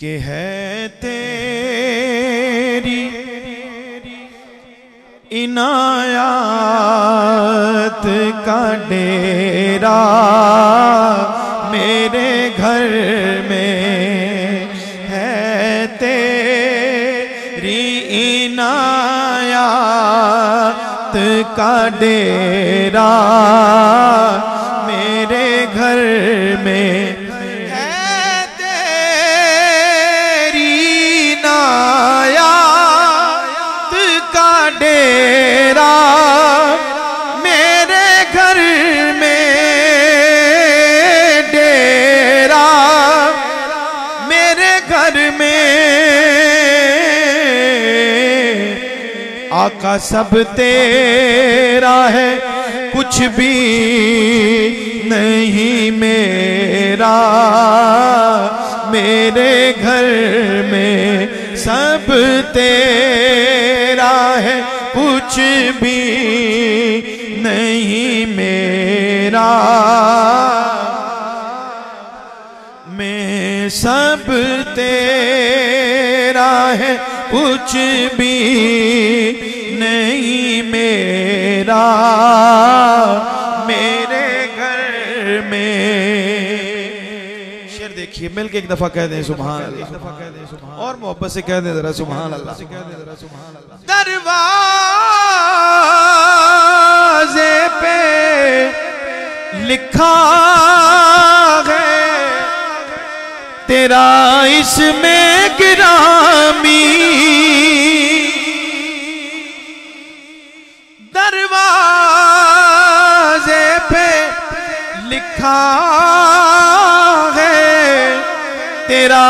کہ ہے تیری عنایات کا ڈیرا میرے گھر میں ہے تیری عنایات کا ڈیرا میرے گھر میں کا ڈیرا میرے گھر میں ڈیرا میرے گھر میں آقا سب تیرا ہے، کچھ بھی نہیں میرا۔ میرے گھر میں سب تیرا ہے، کچھ بھی نہیں میرا۔ میں سب تیرا ہے، کچھ بھی نہیں میرا۔ میرے گھر میں دیکھیے مل کے ایک دفعہ کہہ دیں سبحان اللہ۔ اور محبت سے کہہ دیں ذرا سبحان اللہ۔ دروازے پہ لکھا ہے تیرا اس میں گرامی۔ دروازے پہ لکھا تیرا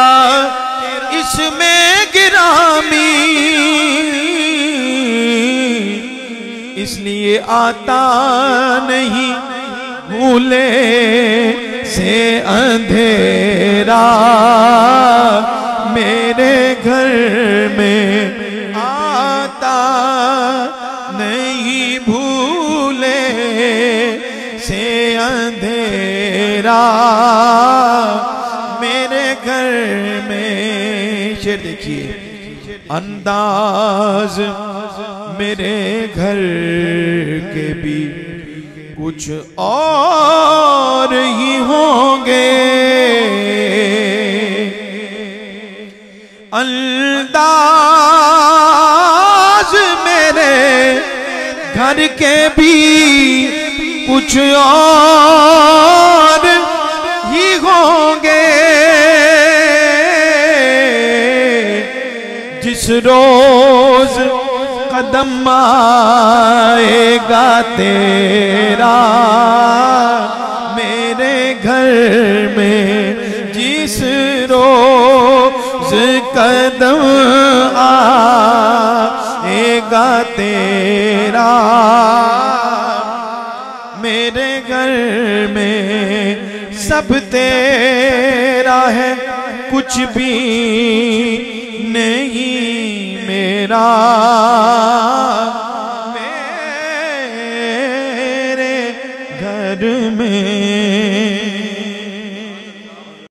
اس میں گرامی اس لیے آتا نہیں بھولے سے اندھیرا میرے گھر میں میرے گھر میں شیر دیکھیے انداز میرے گھر کے بھی کچھ اور ہی ہوں گے۔ انداز میرے گھر کے بھی کچھ اور جس روز قدم آئے گا تیرا، میرے گھر میں جس روز قدم آئے گا تیرا، میرے گھر میں سب تیرا ہے، کچھ بھی نہیں میرا میرے گھر میں